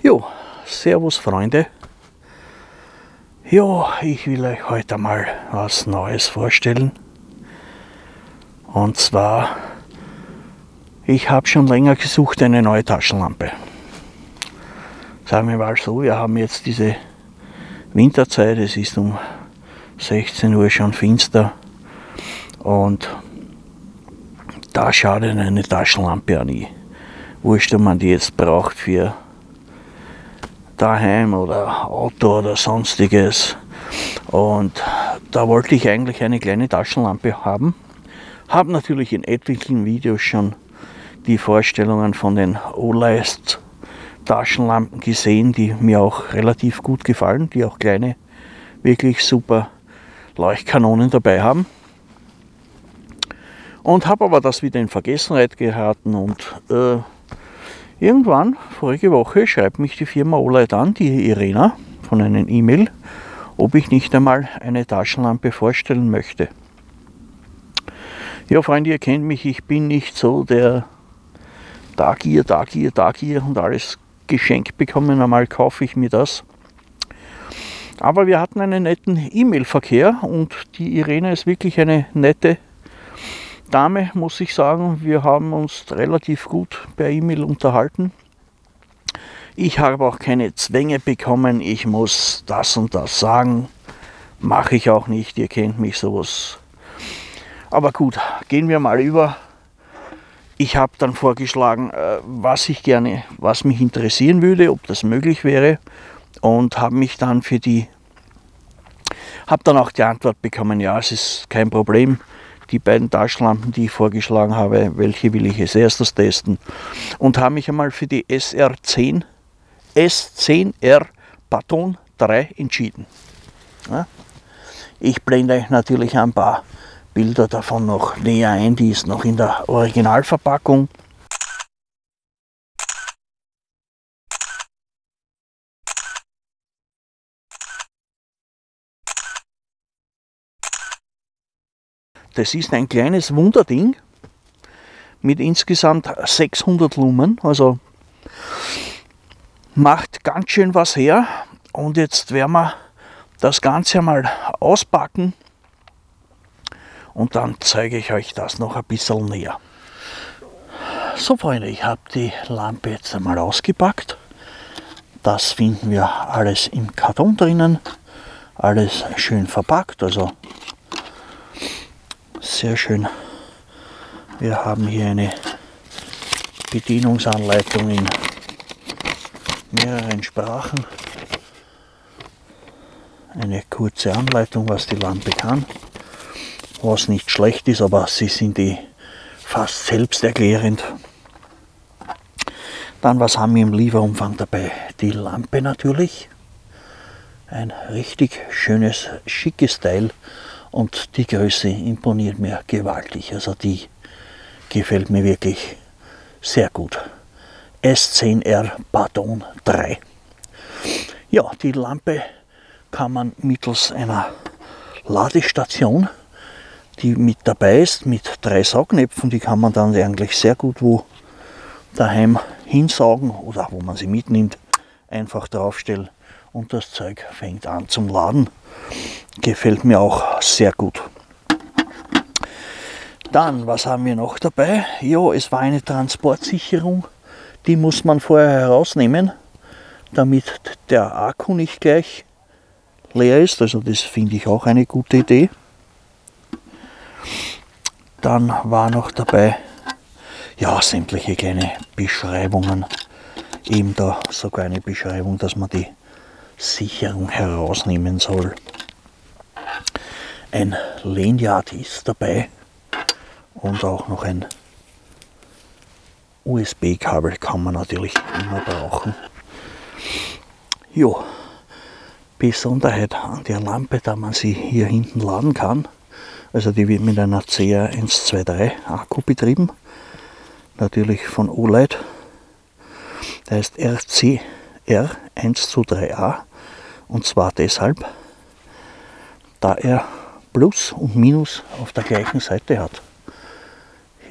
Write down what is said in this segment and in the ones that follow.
Jo, Servus Freunde. Ja, ich will euch heute mal was Neues vorstellen. Und zwar, ich habe schon länger gesucht eine neue Taschenlampe. Sagen wir mal so, wir haben jetzt diese Winterzeit, es ist um 16 Uhr schon finster und da schadet eine Taschenlampe an. Wurscht, ob man die jetzt braucht für daheim oder Auto oder sonstiges. Und da wollte ich eigentlich eine kleine Taschenlampe haben. Habe natürlich in etlichen Videos schon die Vorstellungen von den Olight Taschenlampen gesehen, die mir auch relativ gut gefallen, die auch kleine, wirklich super Leuchtkanonen dabei haben. Und habe aber das wieder in Vergessenheit geraten und äh, irgendwann, vorige Woche, schreibt mich die Firma Olight an, die Irena, von einem E-Mail, ob ich nicht einmal eine Taschenlampe vorstellen möchte. Ja, Freunde, ihr kennt mich, ich bin nicht so der da Gier, da Gier, da Gier und alles geschenkt bekommen, einmal kaufe ich mir das. Aber wir hatten einen netten E-Mail-Verkehr und die Irene ist wirklich eine nette Dame, muss ich sagen. Wir haben uns relativ gut per E-Mail unterhalten. Ich habe auch keine Zwänge bekommen, ich muss das und das sagen. Mache ich auch nicht, ihr kennt mich sowas. Aber gut, gehen wir mal über. Ich habe dann vorgeschlagen, äh, was ich gerne, was mich interessieren würde, ob das möglich wäre und habe mich dann für die, habe dann auch die Antwort bekommen, ja, es ist kein Problem. Die beiden Taschenlampen, die ich vorgeschlagen habe, welche will ich als erstes testen und habe mich einmal für die SR10 S10R Baton 3 entschieden. Ja. Ich blende euch natürlich ein paar Bilder davon noch näher ein, die ist noch in der Originalverpackung. Das ist ein kleines Wunderding mit insgesamt 600 Lumen, also macht ganz schön was her. Und jetzt werden wir das Ganze mal auspacken und dann zeige ich euch das noch ein bisschen näher. So Freunde, ich habe die Lampe jetzt einmal ausgepackt. Das finden wir alles im Karton drinnen. Alles schön verpackt, also sehr schön. Wir haben hier eine Bedienungsanleitung in mehreren Sprachen. Eine kurze Anleitung, was die Lampe kann. Was nicht schlecht ist, aber sie sind eh fast selbsterklärend. Dann, was haben wir im Lieferumfang dabei? Die Lampe natürlich. Ein richtig schönes, schickes Teil und die Größe imponiert mir gewaltig. Also die gefällt mir wirklich sehr gut. S10R Baton 3. Ja, die Lampe kann man mittels einer Ladestation, die mit dabei ist, mit drei Saugnäpfen, die kann man dann eigentlich sehr gut wo daheim hinsaugen oder wo man sie mitnimmt, einfach draufstellen und das Zeug fängt an zum Laden. Gefällt mir auch sehr gut. Dann, was haben wir noch dabei? Ja, es war eine Transportsicherung die muss man vorher herausnehmen, damit der Akku nicht gleich leer ist. Also das finde ich auch eine gute Idee. Dann war noch dabei ja sämtliche kleine Beschreibungen. Eben da sogar eine Beschreibung, dass man die Sicherung herausnehmen soll. Ein Lanyard ist dabei und auch noch ein USB-Kabel kann man natürlich immer brauchen. Jo, Besonderheit an der Lampe, da man sie hier hinten laden kann. Also die wird mit einer CR123 Akku betrieben. Natürlich von OLED. Der heißt RCR123A. Und zwar deshalb, da er Plus und Minus auf der gleichen Seite hat.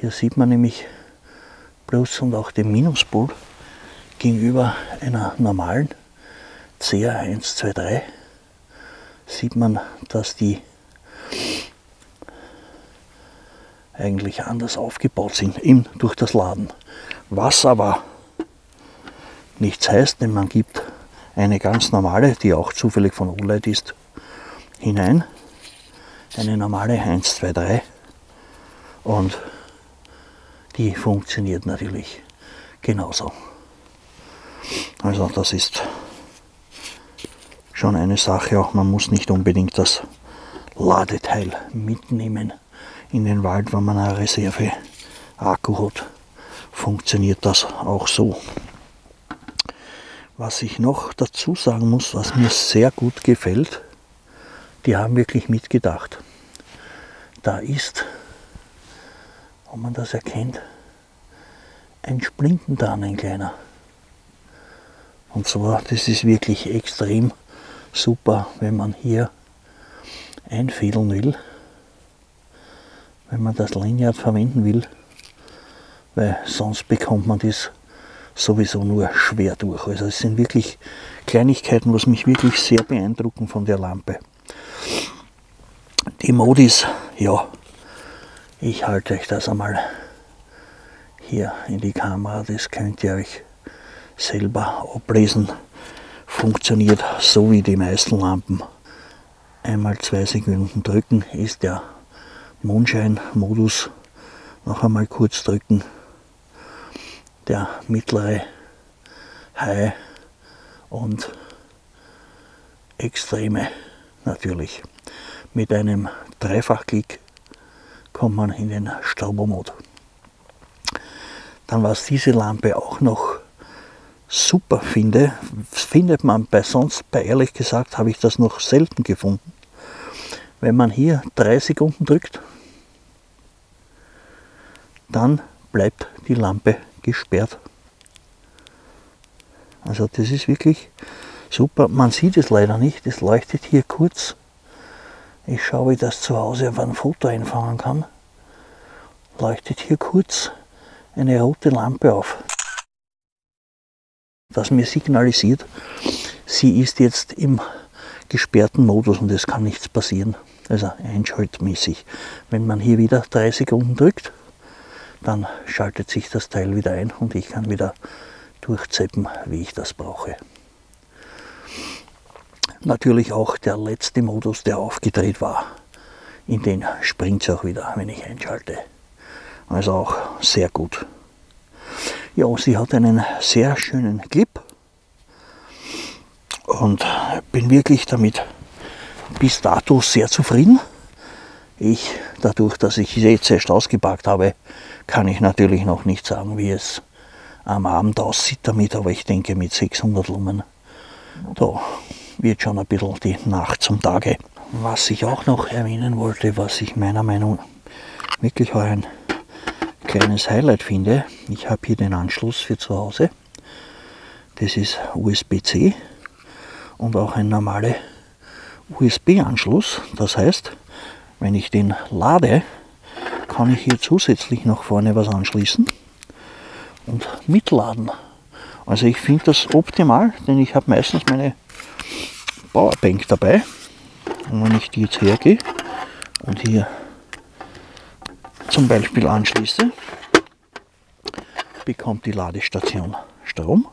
Hier sieht man nämlich Plus und auch den Minuspol Gegenüber einer normalen CR123 sieht man, dass die eigentlich anders aufgebaut sind, eben durch das Laden. Was aber nichts heißt, denn man gibt eine ganz normale, die auch zufällig von OLED ist, hinein. Eine normale 1, 2, 3 und die funktioniert natürlich genauso. Also das ist schon eine Sache, auch man muss nicht unbedingt das Ladeteil mitnehmen in den Wald, wenn man eine Reserve Akku hat, funktioniert das auch so. Was ich noch dazu sagen muss, was mir sehr gut gefällt, die haben wirklich mitgedacht. Da ist, ob man das erkennt, ein Splintendarm, ein kleiner. Und zwar, das ist wirklich extrem super, wenn man hier einfädeln will wenn man das Lanyard verwenden will, weil sonst bekommt man das sowieso nur schwer durch. Also es sind wirklich Kleinigkeiten, was mich wirklich sehr beeindrucken von der Lampe. Die Modis, ja, ich halte euch das einmal hier in die Kamera, das könnt ihr euch selber ablesen. Funktioniert so wie die meisten Lampen. Einmal zwei Sekunden drücken ist der Mondschein-Modus noch einmal kurz drücken. Der mittlere High und extreme natürlich. Mit einem Dreifachklick kommt man in den Staubermod. Dann was diese Lampe auch noch super finde, findet man bei sonst, bei ehrlich gesagt, habe ich das noch selten gefunden. Wenn man hier drei Sekunden drückt, dann bleibt die Lampe gesperrt. Also das ist wirklich super. Man sieht es leider nicht, es leuchtet hier kurz. Ich schaue, wie ich das zu Hause auf ein Foto einfangen kann. Leuchtet hier kurz eine rote Lampe auf. Das mir signalisiert, sie ist jetzt im gesperrten Modus und es kann nichts passieren. Also einschaltmäßig. Wenn man hier wieder drei Sekunden drückt, dann schaltet sich das Teil wieder ein und ich kann wieder durchzeppen, wie ich das brauche. Natürlich auch der letzte Modus, der aufgedreht war. In den springt es auch wieder, wenn ich einschalte. Also auch sehr gut. Ja, sie hat einen sehr schönen Clip und bin wirklich damit bis dato sehr zufrieden. Ich, dadurch, dass ich sie jetzt erst ausgepackt habe, kann ich natürlich noch nicht sagen, wie es am Abend aussieht damit, aber ich denke mit 600 Lumen, da wird schon ein bisschen die Nacht zum Tage. Was ich auch noch erwähnen wollte, was ich meiner Meinung nach wirklich ein kleines Highlight finde, ich habe hier den Anschluss für zu Hause. Das ist USB-C und auch ein normaler USB-Anschluss. Das heißt, wenn ich den lade, kann ich hier zusätzlich noch vorne was anschließen und mitladen. Also ich finde das optimal, denn ich habe meistens meine Powerbank dabei. Und wenn ich die jetzt hergehe und hier zum Beispiel anschließe, bekommt die Ladestation Strom.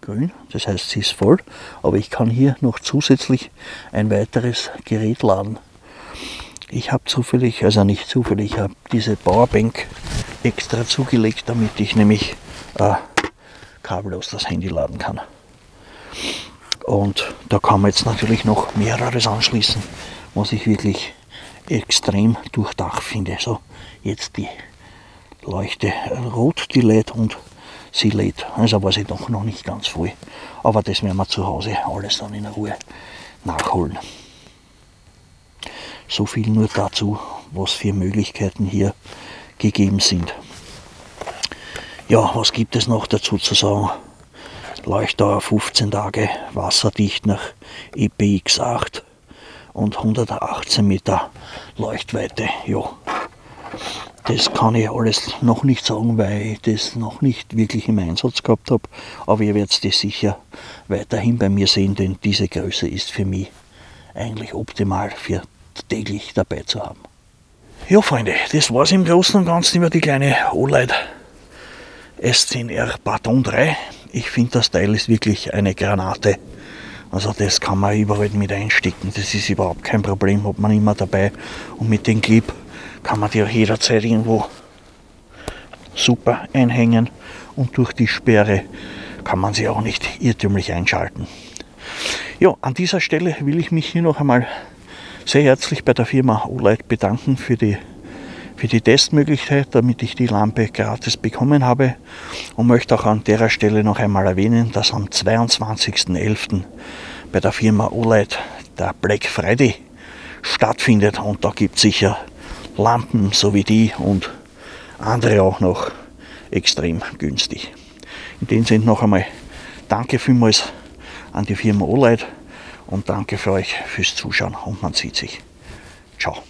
Grün, das heißt sie ist voll, aber ich kann hier noch zusätzlich ein weiteres Gerät laden. Ich habe zufällig, also nicht zufällig, ich habe diese Powerbank extra zugelegt, damit ich nämlich äh, kabellos das Handy laden kann. Und da kann man jetzt natürlich noch mehreres anschließen, was ich wirklich extrem durchdacht finde. So, jetzt die Leuchte rot, die LED und sie lädt. Also war sie doch noch nicht ganz voll. Aber das werden wir zu Hause alles dann in Ruhe nachholen. So viel nur dazu, was für Möglichkeiten hier gegeben sind. Ja, was gibt es noch dazu zu sagen? Leuchtdauer 15 Tage, wasserdicht nach IPX8 und 118 Meter Leuchtweite. Ja, Das kann ich alles noch nicht sagen, weil ich das noch nicht wirklich im Einsatz gehabt habe. Aber ihr werdet das sicher weiterhin bei mir sehen, denn diese Größe ist für mich eigentlich optimal für täglich dabei zu haben. Ja, Freunde, das war es im Großen und Ganzen über die kleine OLED S10R Baton 3. Ich finde, das Teil ist wirklich eine Granate. Also das kann man überall mit einstecken. Das ist überhaupt kein Problem, hat man immer dabei. Und mit dem Clip kann man die auch jederzeit irgendwo super einhängen. Und durch die Sperre kann man sie auch nicht irrtümlich einschalten. Ja, an dieser Stelle will ich mich hier noch einmal sehr herzlich bei der Firma Olight bedanken für die, für die Testmöglichkeit, damit ich die Lampe gratis bekommen habe und möchte auch an der Stelle noch einmal erwähnen, dass am 22.11. bei der Firma Olight der Black Friday stattfindet und da gibt es sicher Lampen so wie die und andere auch noch extrem günstig. In dem Sinne noch einmal danke vielmals an die Firma Olight und danke für euch fürs Zuschauen und man sieht sich. Ciao.